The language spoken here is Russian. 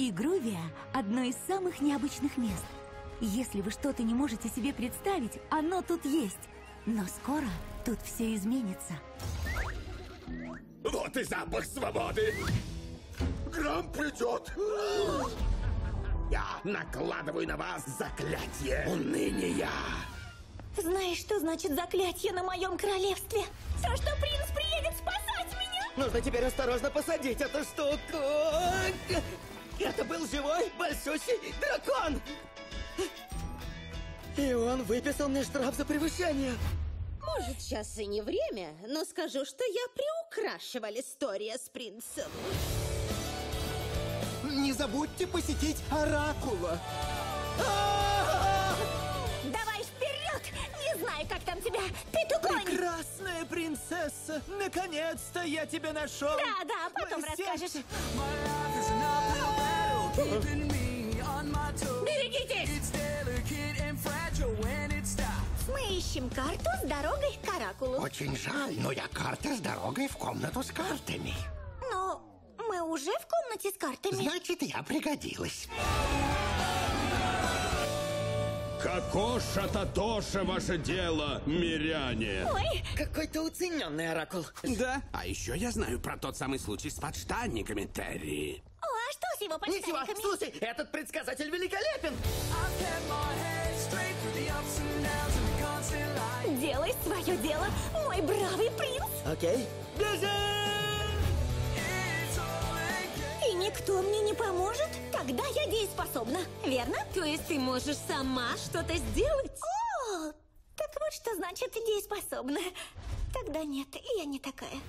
Игрувия – одно из самых необычных мест. Если вы что-то не можете себе представить, оно тут есть. Но скоро тут все изменится. Вот и запах свободы! Гром придет! Я накладываю на вас заклятие уныния! Знаешь, что значит заклятие на моем королевстве? То, что принц приедет спасать меня! Нужно теперь осторожно посадить эту штуку. Это был живой большущий дракон! И он выписал мне штраф за превышение. Может, сейчас и не время, но скажу, что я приукрашивал история с принцем. Не забудьте посетить Оракула. Прекрасная принцесса! Наконец-то я тебя нашел! Да, да, потом расскажешь. Берегитесь! Мы ищем карту с дорогой к Каракулу. Очень жаль, но я карта с дорогой в комнату с картами. Но мы уже в комнате с картами. Значит, я пригодилась. Кокоша Татоша ваше дело, миряне! Ой, Какой-то уцененный оракул. Да, а еще я знаю про тот самый случай с подштанниками, Терри. о, а что с его Ничего, подштанниками? слушай, этот предсказатель великолепен! Делай свое дело, мой бравый принц! Окей. Бежим! И никто мне не поможет? Тогда я дееспособна, верно? То есть ты можешь сама что-то сделать? О, так вот что значит дееспособна. Тогда нет, я не такая.